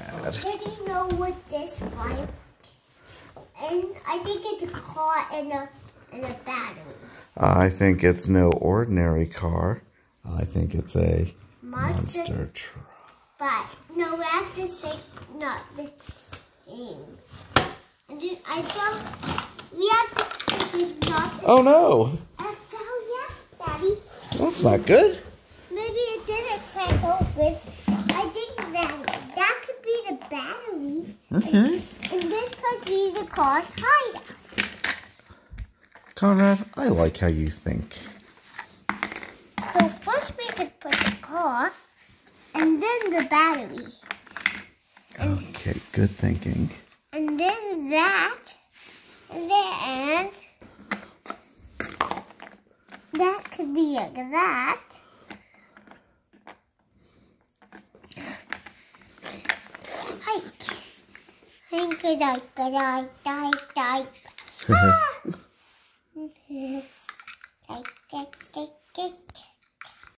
Did you know what this fire? And I think it's a car and a and a battery. I think it's no ordinary car. I think it's a Monster. monster truck. But no, we have to say not the thing. And I thought we have to say not the Oh no, I fell, yeah, Daddy. that's not good. Maybe it didn't crack open. I think that that could be the Okay. And this could be the car's hideout. Conrad, I like how you think. So first we could put the car and then the battery. Okay, good thinking. And then that. And then that could be like that. Hanky die, die, dike, dike. Dike, dike, dike, dike.